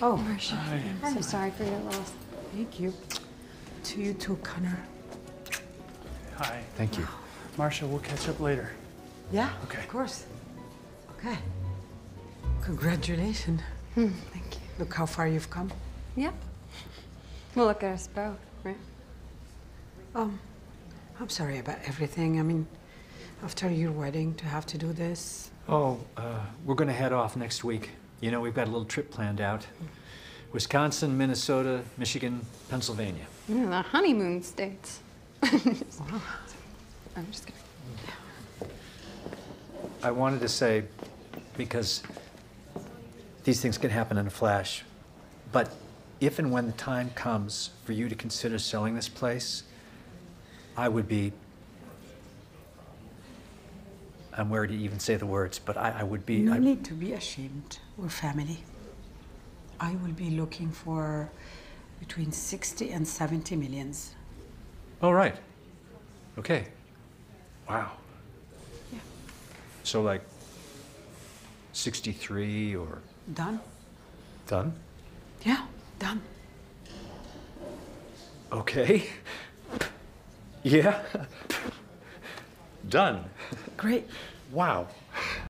Oh, Marcia, I'm so sorry for your loss. thank you. To you too, Connor. Hi. Thank you. Marcia, we'll catch up later. Yeah, Okay. of course. Okay. Congratulations. Thank you. Look how far you've come. Yep. Well, look at us both, right? Um, I'm sorry about everything. I mean, after your wedding, to have to do this. Oh, uh, we're going to head off next week. You know, we've got a little trip planned out. Wisconsin, Minnesota, Michigan, Pennsylvania. Yeah, the honeymoon states. I'm just kidding. I wanted to say, because these things can happen in a flash, but if and when the time comes for you to consider selling this place, I would be, I'm worried to even say the words, but I, I would be. No I- need to be ashamed. We're family. I will be looking for between 60 and 70 millions. Oh, right. Okay. Wow. Yeah. So like 63 or Done? done? Yeah, done. Okay. Yeah. done. Great. Wow.